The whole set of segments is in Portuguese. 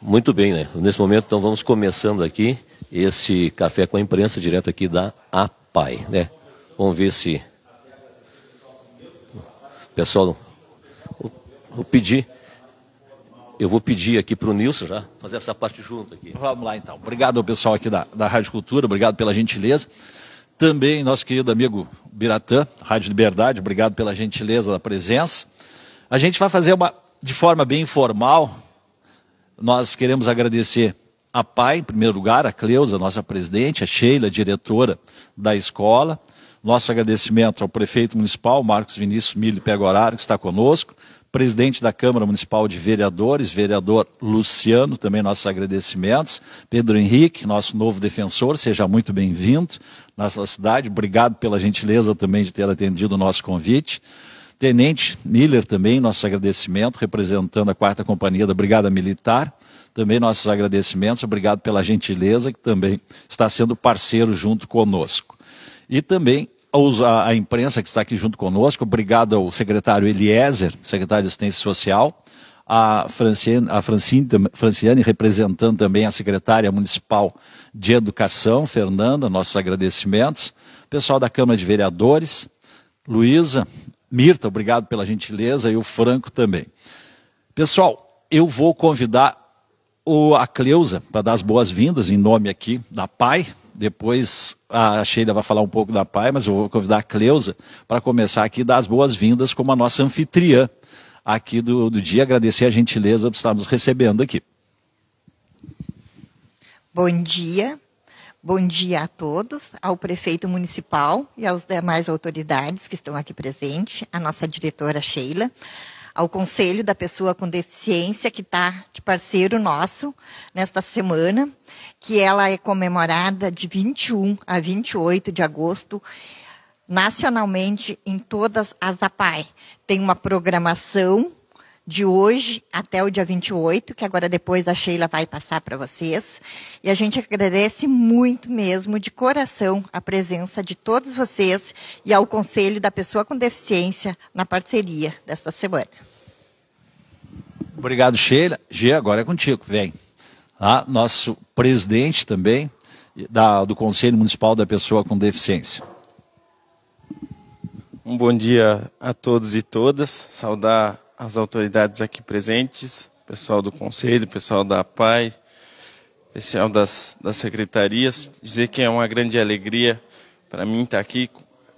Muito bem, né? Nesse momento, então, vamos começando aqui esse café com a imprensa, direto aqui da APAI, né? Vamos ver se... Pessoal, vou pedir... Eu vou pedir aqui para o Nilson já fazer essa parte junto aqui. Vamos lá, então. Obrigado ao pessoal aqui da, da Rádio Cultura, obrigado pela gentileza. Também nosso querido amigo Biratã, Rádio Liberdade, obrigado pela gentileza da presença. A gente vai fazer uma, de forma bem informal, nós queremos agradecer a PAI, em primeiro lugar, a Cleusa, nossa presidente, a Sheila, diretora da escola. Nosso agradecimento ao prefeito municipal, Marcos Vinícius Milho Pegoraro, que está conosco, presidente da Câmara Municipal de Vereadores, vereador Luciano, também nossos agradecimentos. Pedro Henrique, nosso novo defensor, seja muito bem-vindo na nossa cidade. Obrigado pela gentileza também de ter atendido o nosso convite. Tenente Miller também, nosso agradecimento, representando a quarta companhia da Brigada Militar. Também nossos agradecimentos, obrigado pela gentileza, que também está sendo parceiro junto conosco. E também a, imprensa que está aqui junto conosco, obrigado ao secretário Eliezer, secretário de Assistência Social, a Franciane, a Francine, Franciane, representando também a secretária municipal de Educação, Fernanda, nossos agradecimentos, pessoal da Câmara de Vereadores, Luísa, Mirta, obrigado pela gentileza, e o Franco também. Pessoal, eu vou convidar o, a Cleusa para dar as boas-vindas em nome aqui da PAI. Depois a Sheila vai falar um pouco da PAI, mas eu vou convidar a Cleusa para começar aqui dar as boas-vindas como a nossa anfitriã aqui do, do dia. Agradecer a gentileza por estar nos recebendo aqui. Bom dia, Bom dia a todos, ao prefeito municipal e às demais autoridades que estão aqui presentes, a nossa diretora Sheila, ao Conselho da Pessoa com Deficiência, que está de parceiro nosso nesta semana, que ela é comemorada de 21 a 28 de agosto, nacionalmente em todas as APAI. Tem uma programação de hoje até o dia 28, que agora depois a Sheila vai passar para vocês. E a gente agradece muito mesmo, de coração, a presença de todos vocês e ao Conselho da Pessoa com Deficiência na parceria desta semana. Obrigado, Sheila. G, agora é contigo, vem. Ah, nosso presidente também da, do Conselho Municipal da Pessoa com Deficiência. Um bom dia a todos e todas. Saudar as autoridades aqui presentes, pessoal do Conselho, pessoal da PAI, pessoal das, das secretarias, dizer que é uma grande alegria para mim estar aqui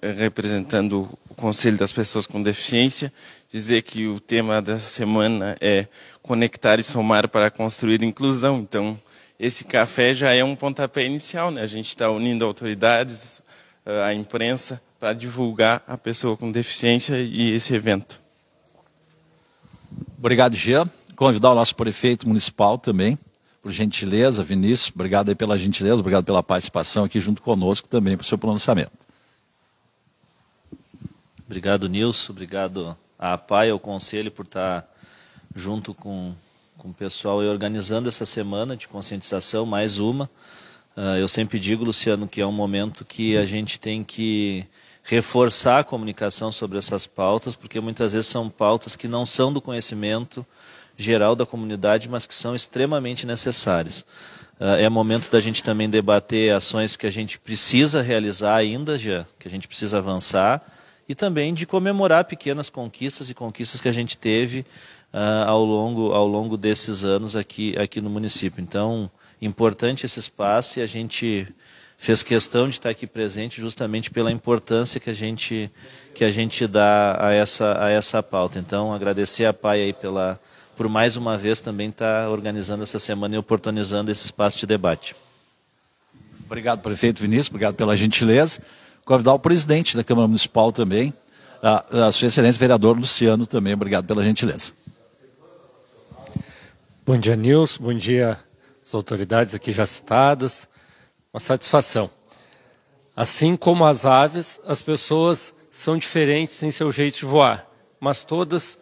eh, representando o Conselho das Pessoas com Deficiência, dizer que o tema dessa semana é conectar e somar para construir inclusão. Então, esse café já é um pontapé inicial, né? A gente está unindo autoridades, eh, a imprensa, para divulgar a pessoa com deficiência e esse evento. Obrigado, Jean. Convidar o nosso prefeito municipal também, por gentileza, Vinícius, obrigado aí pela gentileza, obrigado pela participação aqui junto conosco também, para o seu pronunciamento. Obrigado, Nilson, obrigado à APAI, ao Conselho, por estar junto com, com o pessoal e organizando essa semana de conscientização, mais uma. Uh, eu sempre digo, Luciano, que é um momento que a gente tem que reforçar a comunicação sobre essas pautas, porque muitas vezes são pautas que não são do conhecimento geral da comunidade, mas que são extremamente necessárias. Uh, é momento da gente também debater ações que a gente precisa realizar ainda, já, que a gente precisa avançar, e também de comemorar pequenas conquistas e conquistas que a gente teve uh, ao, longo, ao longo desses anos aqui, aqui no município. Então, importante esse espaço e a gente fez questão de estar aqui presente justamente pela importância que a gente que a gente dá a essa a essa pauta. Então, agradecer a PAI aí pela por mais uma vez também estar organizando essa semana e oportunizando esse espaço de debate. Obrigado, prefeito Vinícius, obrigado pela gentileza. Convidar o presidente da Câmara Municipal também, a, a sua excelência vereador Luciano também, obrigado pela gentileza. Bom dia, Nilson, bom dia às autoridades aqui já citadas, uma satisfação. Assim como as aves, as pessoas são diferentes em seu jeito de voar, mas todas,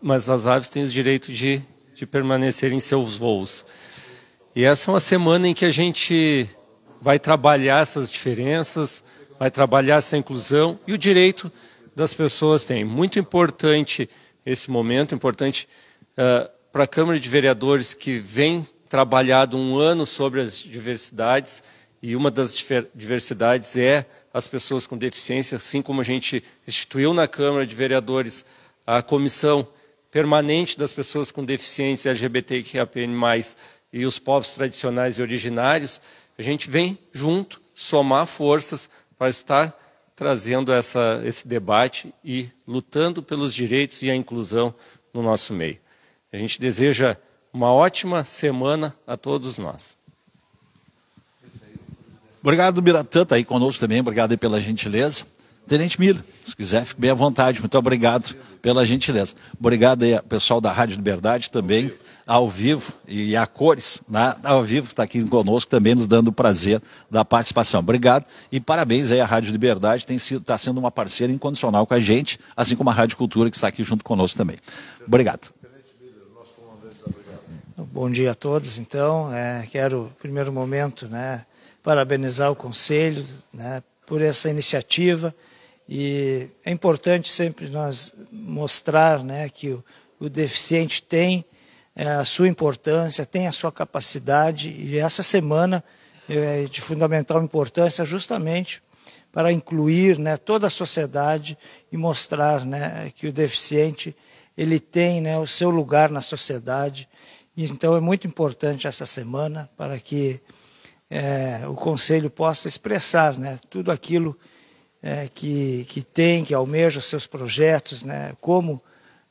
mas as aves têm o direito de, de permanecer em seus voos. E essa é uma semana em que a gente vai trabalhar essas diferenças, vai trabalhar essa inclusão e o direito das pessoas tem. Muito importante esse momento, importante uh, para a Câmara de Vereadores que vem trabalhado um ano sobre as diversidades e uma das diversidades é as pessoas com deficiência, assim como a gente instituiu na Câmara de Vereadores a comissão permanente das pessoas com deficiência LGBTQIAPN+, e os povos tradicionais e originários, a gente vem junto somar forças para estar trazendo essa, esse debate e lutando pelos direitos e a inclusão no nosso meio. A gente deseja uma ótima semana a todos nós. Obrigado, Biratã, está aí conosco também, obrigado pela gentileza. Tenente Miller, se quiser, fique bem à vontade. Muito obrigado pela gentileza. Obrigado aí, pessoal da Rádio Liberdade também, ao vivo, e a cores, né, ao vivo, que está aqui conosco também, nos dando o prazer da participação. Obrigado e parabéns aí à Rádio Liberdade, tem sido, está sendo uma parceira incondicional com a gente, assim como a Rádio Cultura, que está aqui junto conosco também. Obrigado. Bom dia a todos, então. É, quero, primeiro momento, né, parabenizar o Conselho né, por essa iniciativa e é importante sempre nós mostrar né, que o, o deficiente tem é, a sua importância, tem a sua capacidade e essa semana é de fundamental importância justamente para incluir né, toda a sociedade e mostrar né, que o deficiente ele tem né, o seu lugar na sociedade. Então é muito importante essa semana para que é, o Conselho possa expressar né, tudo aquilo é, que, que tem, que almeja os seus projetos, né, como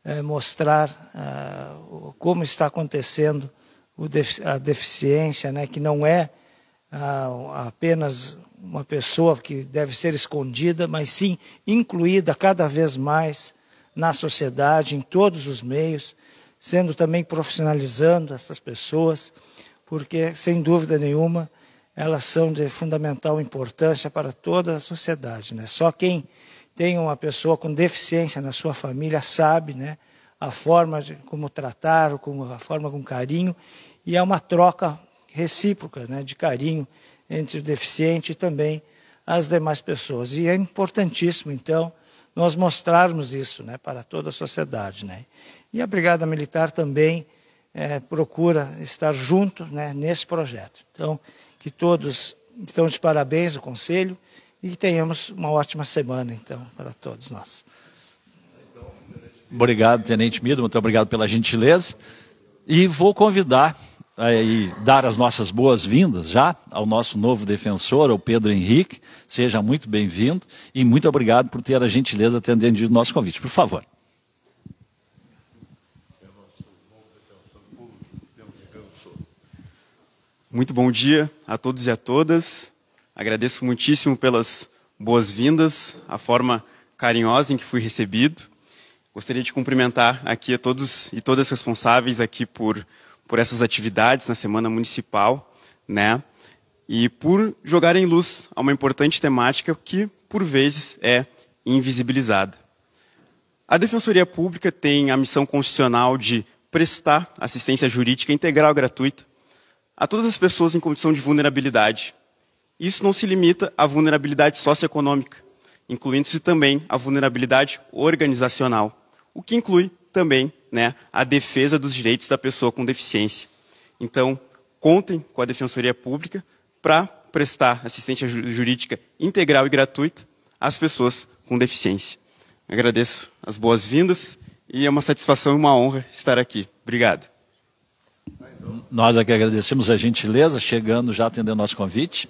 é, mostrar uh, como está acontecendo a deficiência, né, que não é uh, apenas uma pessoa que deve ser escondida, mas sim incluída cada vez mais na sociedade, em todos os meios, sendo também profissionalizando essas pessoas, porque, sem dúvida nenhuma, elas são de fundamental importância para toda a sociedade. Né? Só quem tem uma pessoa com deficiência na sua família sabe né, a forma de como tratar, como a forma com carinho, e é uma troca recíproca né, de carinho entre o deficiente e também as demais pessoas. E é importantíssimo, então, nós mostrarmos isso né, para toda a sociedade. Né? E a Brigada Militar também é, procura estar junto né, nesse projeto. Então, que todos estão de parabéns, o Conselho, e que tenhamos uma ótima semana, então, para todos nós. Obrigado, Tenente Mido, muito obrigado pela gentileza. E vou convidar e dar as nossas boas-vindas já ao nosso novo defensor, o Pedro Henrique. Seja muito bem-vindo e muito obrigado por ter a gentileza de atender o nosso convite. Por favor. Muito bom dia a todos e a todas. Agradeço muitíssimo pelas boas-vindas, a forma carinhosa em que fui recebido. Gostaria de cumprimentar aqui a todos e todas responsáveis aqui por, por essas atividades na Semana Municipal, né? E por jogar em luz a uma importante temática que, por vezes, é invisibilizada. A Defensoria Pública tem a missão constitucional de prestar assistência jurídica integral gratuita a todas as pessoas em condição de vulnerabilidade. Isso não se limita à vulnerabilidade socioeconômica, incluindo-se também a vulnerabilidade organizacional, o que inclui também né, a defesa dos direitos da pessoa com deficiência. Então, contem com a Defensoria Pública para prestar assistência jurídica integral e gratuita às pessoas com deficiência. Agradeço as boas-vindas e é uma satisfação e uma honra estar aqui. Obrigado. Nós aqui agradecemos a gentileza, chegando já atendendo nosso convite.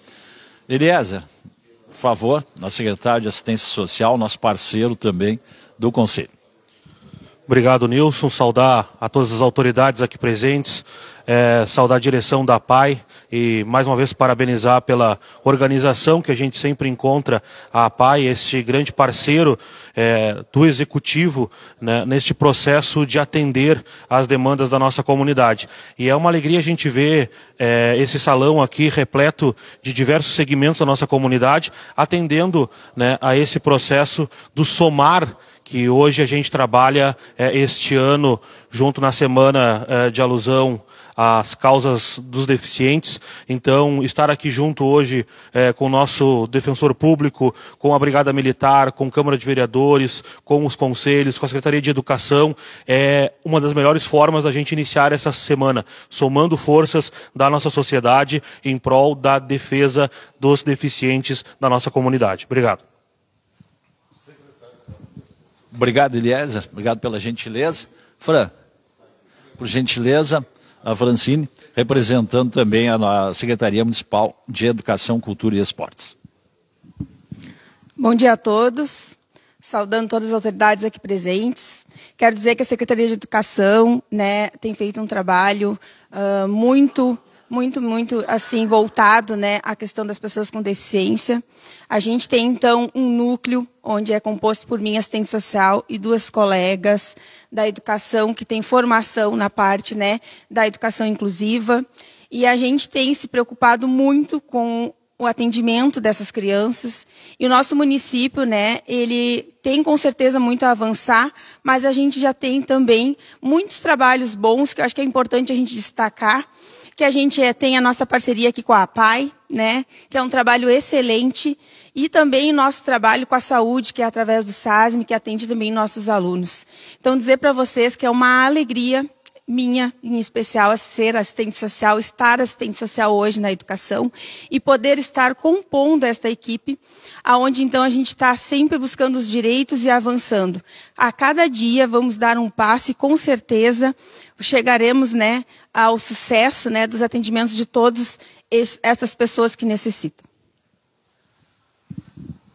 Eliezer, por favor, nosso secretário de Assistência Social, nosso parceiro também do Conselho. Obrigado, Nilson. Saudar a todas as autoridades aqui presentes, é, saudar a direção da PAI e, mais uma vez, parabenizar pela organização que a gente sempre encontra a PAI, este grande parceiro é, do Executivo né, neste processo de atender às demandas da nossa comunidade. E é uma alegria a gente ver é, esse salão aqui repleto de diversos segmentos da nossa comunidade, atendendo né, a esse processo do somar que hoje a gente trabalha é, este ano junto na semana eh, de alusão às causas dos deficientes. Então, estar aqui junto hoje eh, com o nosso defensor público, com a Brigada Militar, com a Câmara de Vereadores, com os conselhos, com a Secretaria de Educação, é uma das melhores formas da gente iniciar essa semana, somando forças da nossa sociedade em prol da defesa dos deficientes da nossa comunidade. Obrigado. Obrigado, Eliezer. Obrigado pela gentileza. Fran, por gentileza, a Francine, representando também a Secretaria Municipal de Educação, Cultura e Esportes. Bom dia a todos. Saudando todas as autoridades aqui presentes. Quero dizer que a Secretaria de Educação né, tem feito um trabalho uh, muito muito, muito assim voltado né, à questão das pessoas com deficiência. A gente tem, então, um núcleo onde é composto por mim, assistente social, e duas colegas da educação que tem formação na parte né, da educação inclusiva. E a gente tem se preocupado muito com o atendimento dessas crianças. E o nosso município, né, ele tem com certeza muito a avançar, mas a gente já tem também muitos trabalhos bons que eu acho que é importante a gente destacar que a gente é, tem a nossa parceria aqui com a APAI, né, que é um trabalho excelente, e também o nosso trabalho com a saúde, que é através do SASM, que atende também nossos alunos. Então, dizer para vocês que é uma alegria minha, em especial, ser assistente social, estar assistente social hoje na educação e poder estar compondo esta equipe, aonde então a gente está sempre buscando os direitos e avançando. A cada dia vamos dar um passo e com certeza chegaremos, né, ao sucesso, né, dos atendimentos de todas essas pessoas que necessitam.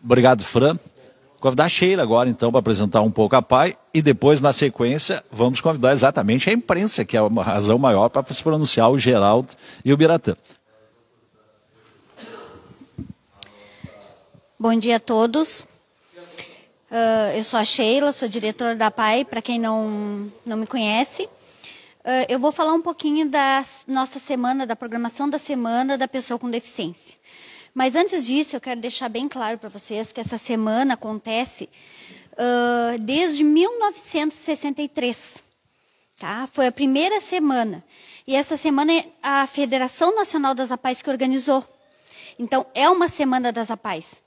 Obrigado, Fran. Convidar a Sheila agora, então, para apresentar um pouco a PAI e depois, na sequência, vamos convidar exatamente a imprensa, que é a razão maior para se pronunciar o Geraldo e o Biratã. Bom dia a todos. Uh, eu sou a Sheila, sou diretora da PAI, para quem não, não me conhece. Uh, eu vou falar um pouquinho da nossa semana, da programação da semana da pessoa com deficiência. Mas antes disso, eu quero deixar bem claro para vocês que essa semana acontece uh, desde 1963. Tá? Foi a primeira semana. E essa semana é a Federação Nacional das APAES que organizou. Então, é uma semana das APAES.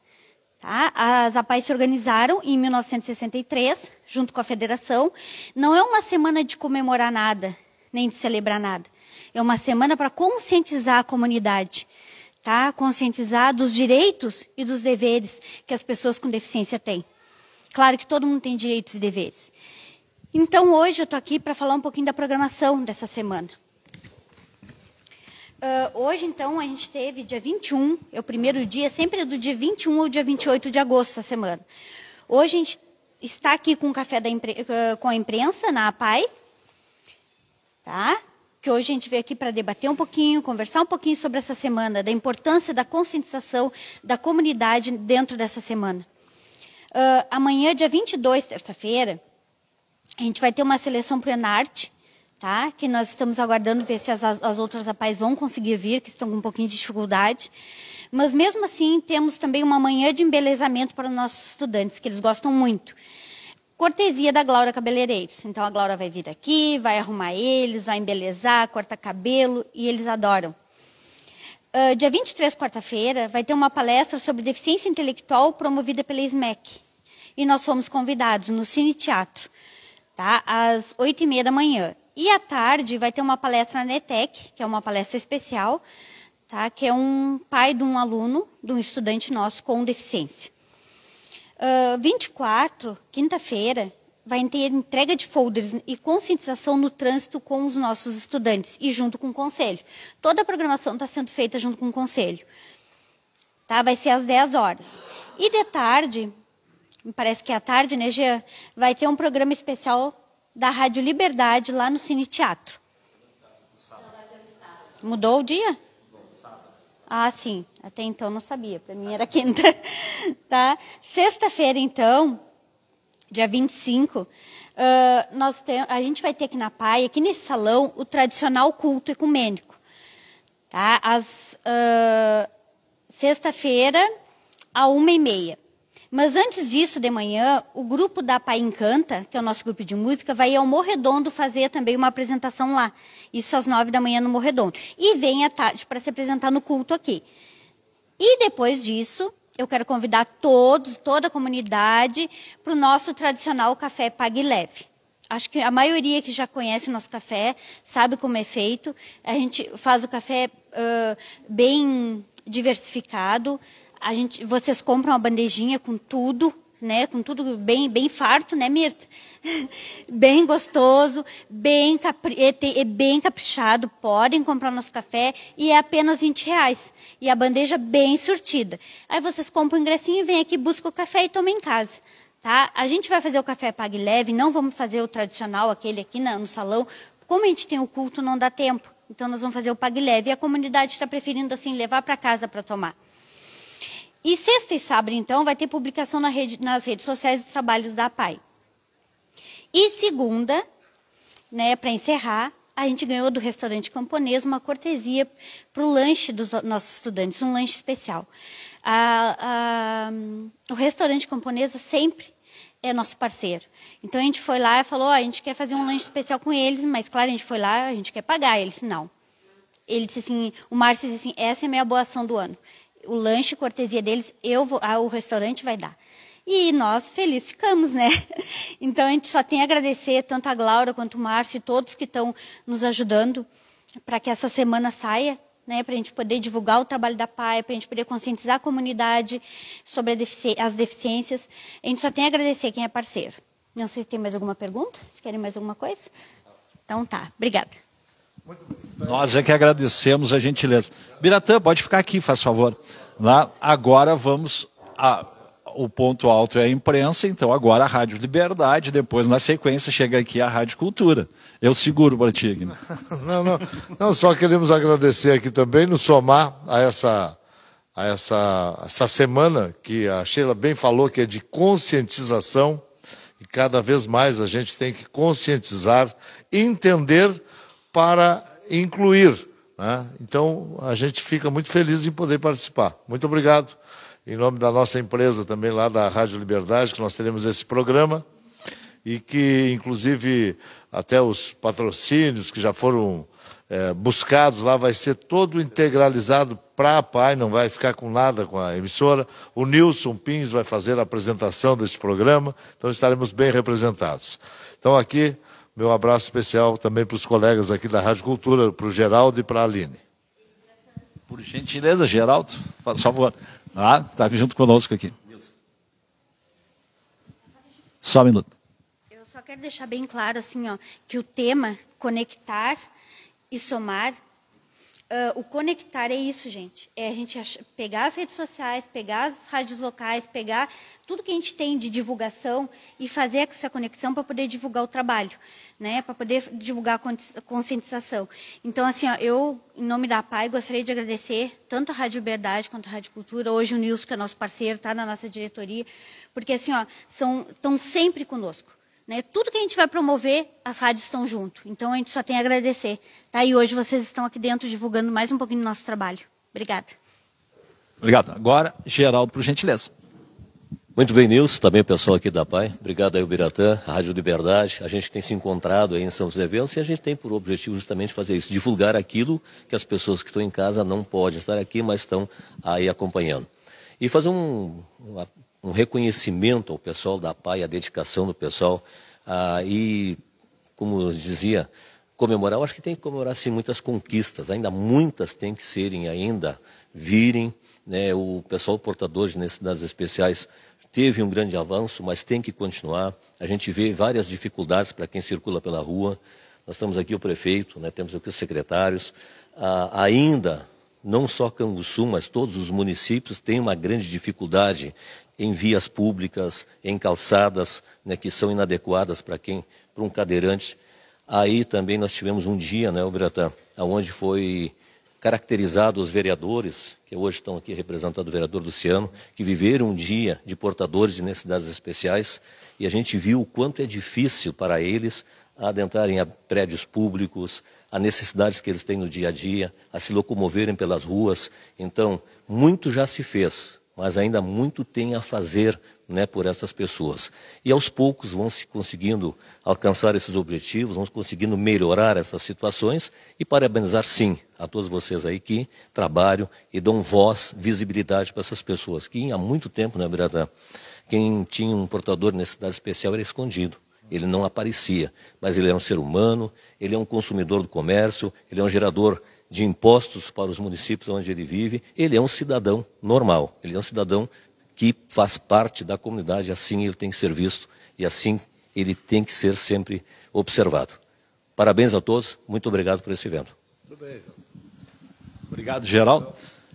Tá? As APAES se organizaram em 1963, junto com a federação. Não é uma semana de comemorar nada, nem de celebrar nada. É uma semana para conscientizar a comunidade tá? Conscientizar dos direitos e dos deveres que as pessoas com deficiência têm. Claro que todo mundo tem direitos e deveres. Então, hoje eu estou aqui para falar um pouquinho da programação dessa semana. Uh, hoje, então, a gente teve dia 21, é o primeiro dia, sempre é do dia 21 ou dia 28 de agosto essa semana. Hoje a gente está aqui com o café da uh, com a imprensa na APAI, tá? que hoje a gente veio aqui para debater um pouquinho, conversar um pouquinho sobre essa semana, da importância da conscientização da comunidade dentro dessa semana. Uh, amanhã, dia 22, terça-feira, a gente vai ter uma seleção para o tá? que nós estamos aguardando ver se as, as outras APAES vão conseguir vir, que estão com um pouquinho de dificuldade. Mas, mesmo assim, temos também uma manhã de embelezamento para os nossos estudantes, que eles gostam muito cortesia da Glaura Cabeleireiros. Então a Glaura vai vir aqui, vai arrumar eles, vai embelezar, cortar cabelo e eles adoram. Uh, dia 23, quarta-feira, vai ter uma palestra sobre deficiência intelectual promovida pela SMEC. E nós fomos convidados no Cine Teatro, tá? às oito e meia da manhã. E à tarde vai ter uma palestra na NETEC, que é uma palestra especial, tá? que é um pai de um aluno, de um estudante nosso com deficiência. Uh, 24, quinta-feira, vai ter entrega de folders e conscientização no trânsito com os nossos estudantes e junto com o conselho. Toda a programação está sendo feita junto com o conselho. Tá? Vai ser às 10 horas. E de tarde, me parece que é à tarde, né, Jean? Vai ter um programa especial da Rádio Liberdade lá no Cine Teatro. Mudou o dia? Ah, sim. Até então não sabia. Para mim era quinta. tá? Sexta-feira, então, dia 25, uh, nós tem, a gente vai ter aqui na PAI, aqui nesse salão, o tradicional culto ecumênico. Tá? Às uh, sexta-feira, a uma e meia. Mas antes disso, de manhã, o grupo da Pai Encanta, que é o nosso grupo de música, vai ao Morredondo fazer também uma apresentação lá. Isso às nove da manhã no Morredondo. E vem à tarde para se apresentar no culto aqui. E depois disso, eu quero convidar todos, toda a comunidade, para o nosso tradicional café Pague Leve. Acho que a maioria que já conhece o nosso café sabe como é feito. A gente faz o café uh, bem diversificado. A gente, vocês compram uma bandejinha com tudo, né? Com tudo bem, bem farto, né, Mirta? bem gostoso, bem, capri, é, é bem caprichado. Podem comprar nosso café e é apenas 20 reais. E a bandeja bem surtida. Aí vocês compram o ingressinho e vêm aqui, buscam o café e tomam em casa. Tá? A gente vai fazer o café pague leve, não vamos fazer o tradicional, aquele aqui no salão. Como a gente tem o culto, não dá tempo. Então nós vamos fazer o pague leve. E a comunidade está preferindo assim levar para casa para tomar. E sexta e sábado, então, vai ter publicação na rede, nas redes sociais dos trabalhos da PAI. E segunda, né, para encerrar, a gente ganhou do restaurante camponês uma cortesia para o lanche dos nossos estudantes, um lanche especial. A, a, o restaurante camponesa sempre é nosso parceiro. Então a gente foi lá e falou: oh, a gente quer fazer um lanche especial com eles, mas claro, a gente foi lá, a gente quer pagar. Ele disse: não. Ele disse assim: o Márcio disse assim: essa é a minha boa ação do ano o lanche cortesia deles, eu vou, ah, o restaurante vai dar. E nós felizes ficamos, né? Então a gente só tem a agradecer tanto a Glaura quanto o Márcio e todos que estão nos ajudando para que essa semana saia, né? Para a gente poder divulgar o trabalho da PAI, para a gente poder conscientizar a comunidade sobre defici as deficiências. A gente só tem a agradecer quem é parceiro. Não sei se tem mais alguma pergunta, se querem mais alguma coisa. Então tá, obrigada. Nós é que agradecemos a gentileza. Biratã, pode ficar aqui, faz favor. Lá, agora vamos. A, o ponto alto é a imprensa, então agora a Rádio Liberdade, depois na sequência chega aqui a Rádio Cultura. Eu seguro para ti. Não, não, não, só queremos agradecer aqui também, nos somar a essa, a essa, essa semana que a Sheila bem falou, que é de conscientização, e cada vez mais a gente tem que conscientizar, entender para incluir. Né? Então, a gente fica muito feliz em poder participar. Muito obrigado. Em nome da nossa empresa também lá da Rádio Liberdade, que nós teremos esse programa e que, inclusive, até os patrocínios que já foram é, buscados lá vai ser todo integralizado para a PAI, não vai ficar com nada com a emissora. O Nilson Pins vai fazer a apresentação desse programa, então estaremos bem representados. Então, aqui, meu abraço especial também para os colegas aqui da Rádio Cultura, para o Geraldo e para a Aline. Por gentileza, Geraldo, faz favor. Ah, está junto conosco aqui. Só um minuto. Eu só quero deixar bem claro assim, ó, que o tema conectar e somar Uh, o conectar é isso, gente. É a gente pegar as redes sociais, pegar as rádios locais, pegar tudo que a gente tem de divulgação e fazer essa conexão para poder divulgar o trabalho, né? Para poder divulgar a conscientização. Então, assim, ó, eu, em nome da PAI, gostaria de agradecer tanto a Rádio Liberdade quanto a Rádio Cultura. Hoje o Nilson, que é nosso parceiro, está na nossa diretoria, porque assim, ó, são, estão sempre conosco. Né? Tudo que a gente vai promover, as rádios estão junto. Então a gente só tem a agradecer. Tá? E hoje vocês estão aqui dentro divulgando mais um pouquinho do nosso trabalho. Obrigada. Obrigado. Agora, Geraldo, por gentileza. Muito bem, Nilson, também o pessoal aqui da PAI. Obrigado aí, Biratã, Rádio Liberdade. A gente tem se encontrado aí em São José Eventos e a gente tem por objetivo justamente fazer isso, divulgar aquilo que as pessoas que estão em casa não podem estar aqui, mas estão aí acompanhando. E fazer um, um reconhecimento ao pessoal da PAI, a dedicação do pessoal. Ah, e, como dizia, comemorar, eu acho que tem que comemorar sim muitas conquistas, ainda muitas têm que serem ainda, virem. Né, o pessoal portador de necessidades especiais teve um grande avanço, mas tem que continuar. A gente vê várias dificuldades para quem circula pela rua. Nós temos aqui o prefeito, né, temos aqui os secretários. Ah, ainda, não só Canguçu, mas todos os municípios têm uma grande dificuldade em vias públicas, em calçadas né, que são inadequadas para quem, para um cadeirante. Aí também nós tivemos um dia, né, Biratã, onde foi caracterizado os vereadores, que hoje estão aqui representando o vereador Luciano, que viveram um dia de portadores de necessidades especiais, e a gente viu o quanto é difícil para eles adentrarem a prédios públicos, a necessidades que eles têm no dia a dia, a se locomoverem pelas ruas. Então, muito já se fez, mas ainda muito tem a fazer né, por essas pessoas. E aos poucos vão se conseguindo alcançar esses objetivos, vão conseguindo melhorar essas situações e parabenizar sim a todos vocês aí que trabalham e dão voz, visibilidade para essas pessoas que há muito tempo, né, Biratã, quem tinha um portador de necessidade especial era escondido. Ele não aparecia, mas ele é um ser humano, ele é um consumidor do comércio, ele é um gerador de impostos para os municípios onde ele vive, ele é um cidadão normal, ele é um cidadão que faz parte da comunidade, assim ele tem que ser visto e assim ele tem que ser sempre observado. Parabéns a todos, muito obrigado por esse evento. Muito bem. Obrigado, Geraldo.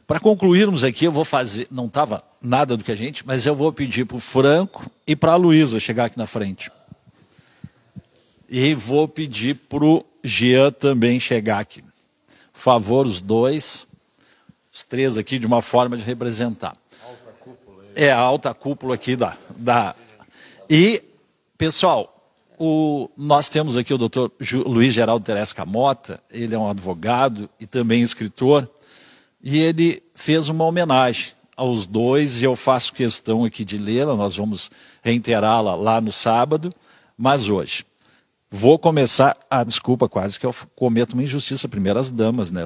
Para concluirmos aqui, eu vou fazer, não estava nada do que a gente, mas eu vou pedir para o Franco e para a Luísa chegar aqui na frente. E vou pedir para o Jean também chegar aqui. Favor, os dois, os três aqui, de uma forma de representar. É a alta cúpula aqui da. da... E, pessoal, o, nós temos aqui o doutor Luiz Geraldo Teresca Mota, ele é um advogado e também escritor, e ele fez uma homenagem aos dois, e eu faço questão aqui de lê-la, nós vamos reiterá-la lá no sábado, mas hoje. Vou começar. Ah, desculpa, quase que eu cometo uma injustiça. Primeiras damas, né?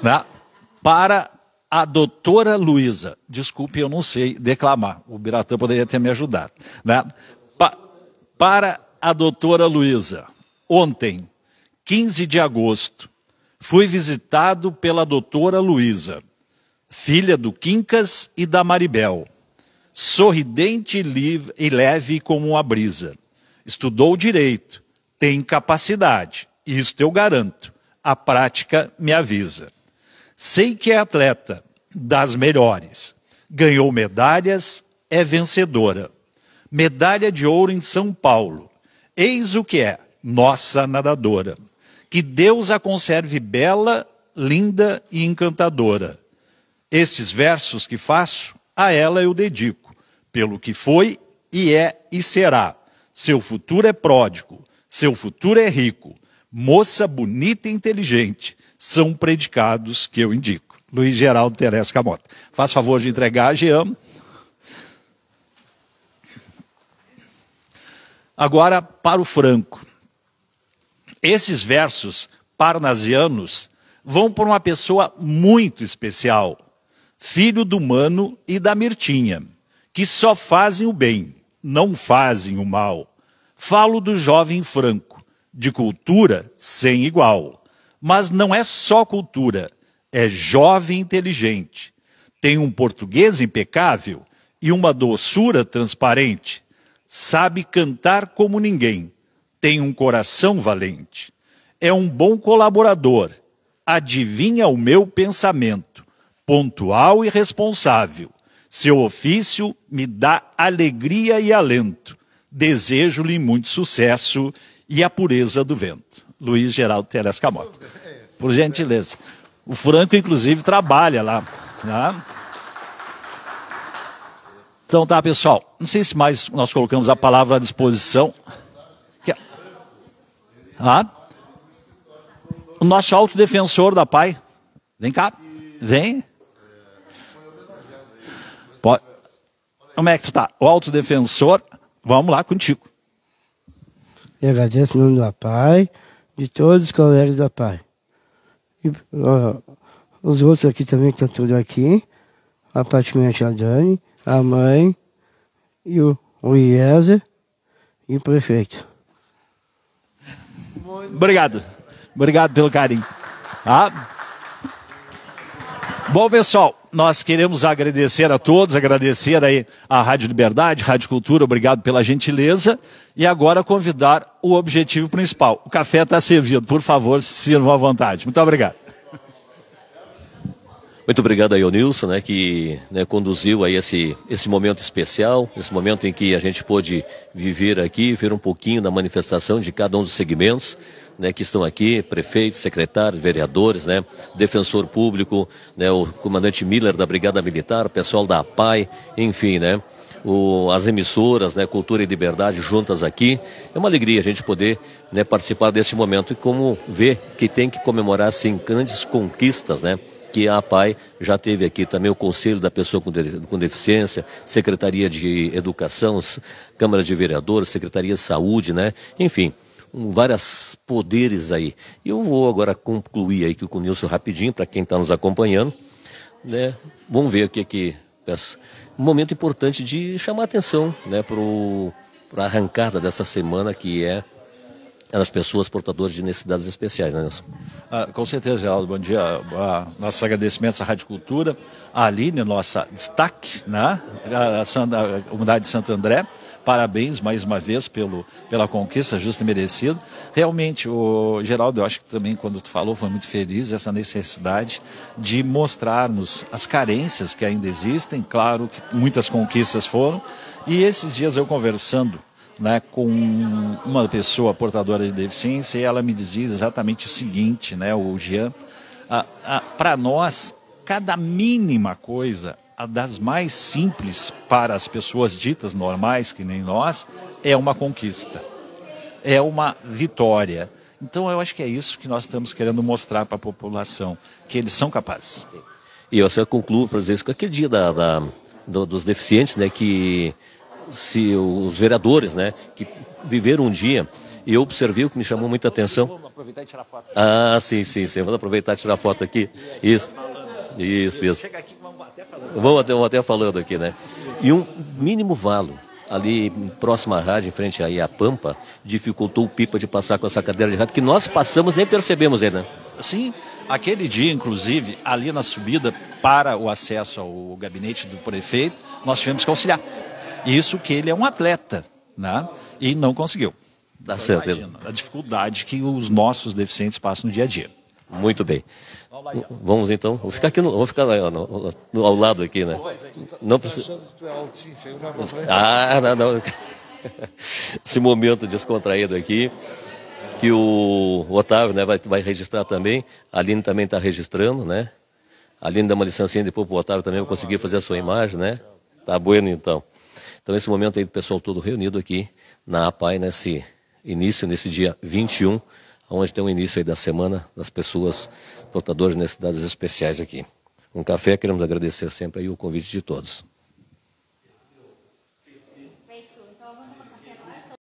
Né? Para a doutora Luísa, desculpe, eu não sei declamar, o Biratã poderia ter me ajudado. Né? Pa para a doutora Luísa, ontem, 15 de agosto, fui visitado pela doutora Luísa, filha do Quincas e da Maribel, sorridente e leve como uma brisa. Estudou direito, tem capacidade, isto eu garanto, a prática me avisa. Sei que é atleta, das melhores. Ganhou medalhas, é vencedora. Medalha de ouro em São Paulo. Eis o que é, nossa nadadora. Que Deus a conserve bela, linda e encantadora. Estes versos que faço, a ela eu dedico, pelo que foi e é e será. Seu futuro é pródigo, seu futuro é rico. Moça bonita e inteligente, são predicados que eu indico. Luiz Geraldo Teres Camota. Faz favor de entregar Jean. Agora, para o Franco. Esses versos parnasianos vão por uma pessoa muito especial, filho do Mano e da Mirtinha, que só fazem o bem, não fazem o mal. Falo do jovem Franco, de cultura sem igual mas não é só cultura, é jovem inteligente. Tem um português impecável e uma doçura transparente. Sabe cantar como ninguém. Tem um coração valente. É um bom colaborador. Adivinha o meu pensamento. Pontual e responsável. Seu ofício me dá alegria e alento. Desejo-lhe muito sucesso e a pureza do vento. Luiz Geraldo Teres Camota. Por gentileza. O Franco, inclusive, trabalha lá. Né? Então tá, pessoal. Não sei se mais nós colocamos a palavra à disposição. Ah? O nosso autodefensor da PAI. Vem cá. Vem. Como é que está? O autodefensor. Vamos lá contigo. Eu agradeço o nome da PAI de todos os colegas da PAI. E, ó, os outros aqui também que estão tudo aqui, a praticamente a Dani, a mãe, e o, o Ieser e o prefeito. Obrigado. Obrigado pelo carinho. Ah. Bom, pessoal, nós queremos agradecer a todos, agradecer aí à Rádio Liberdade, Rádio Cultura, obrigado pela gentileza. E agora convidar o objetivo principal. O café está servido, por favor, sirvam à vontade. Muito obrigado. Muito obrigado aí ao Nilson, né, que né, conduziu aí esse, esse momento especial, esse momento em que a gente pôde viver aqui, ver um pouquinho da manifestação de cada um dos segmentos né, que estão aqui, prefeitos, secretários, vereadores, né, defensor público, né, o comandante Miller da Brigada Militar, o pessoal da APAI, enfim, né, o, as emissoras, né, Cultura e Liberdade juntas aqui. É uma alegria a gente poder né, participar desse momento e como ver que tem que comemorar assim grandes conquistas, né, que a APAI já teve aqui também o Conselho da Pessoa com, de, com Deficiência, Secretaria de Educação, Câmara de Vereadores, Secretaria de Saúde, né? Enfim, um, vários poderes aí. Eu vou agora concluir aí com o Nilson rapidinho, para quem está nos acompanhando. Né? Vamos ver o que que um momento importante de chamar atenção né, para a arrancada dessa semana que é as pessoas portadoras de necessidades especiais, né, Nelson? Ah, com certeza, Geraldo. Bom dia. Ah, nossos agradecimentos à Rádio Cultura, à Aline, nossa destaque, né? a, a Comunidade de Santo André. Parabéns mais uma vez pelo, pela conquista justa e merecida. Realmente, o Geraldo, eu acho que também quando tu falou foi muito feliz essa necessidade de mostrarmos as carências que ainda existem. Claro que muitas conquistas foram. E esses dias eu conversando né, com uma pessoa portadora de deficiência e ela me dizia exatamente o seguinte, né, o Jean, para nós, cada mínima coisa, a das mais simples para as pessoas ditas normais, que nem nós, é uma conquista, é uma vitória. Então eu acho que é isso que nós estamos querendo mostrar para a população, que eles são capazes. E eu só concluo para dizer isso, que aquele dia da, da do, dos deficientes, né, que se os vereadores, né, que viveram um dia, e eu observei o que me chamou muita atenção. Vamos aproveitar e tirar foto. Ah, sim, sim, sim. Vamos aproveitar e tirar foto aqui. Isso. Isso, isso. Chega aqui, vamos até falando. Vamos até, vamos até falando aqui, né? E um mínimo valo ali próximo à rádio, em frente aí à Pampa, dificultou o Pipa de passar com essa cadeira de rádio, que nós passamos nem percebemos ainda. Né? Sim, aquele dia, inclusive, ali na subida para o acesso ao gabinete do prefeito, nós tivemos que auxiliar. Isso que ele é um atleta, né? E não conseguiu. Dá então, certo. Imagina, a dificuldade que os nossos deficientes passam no dia a dia. Muito bem. Vamos então, vou ficar aqui, no, vou ficar no, no, ao lado aqui, né? Não precisa. Ah, não, não. Esse momento descontraído aqui, que o Otávio né, vai, vai registrar também, a Aline também está registrando, né? A Aline dá uma licencinha depois para o Otávio também conseguir fazer a sua imagem, né? Tá bueno então. Então, esse momento aí do pessoal todo reunido aqui na APAI, nesse início, nesse dia 21, onde tem o início aí da semana das pessoas portadoras de necessidades especiais aqui. Um café, queremos agradecer sempre aí o convite de todos.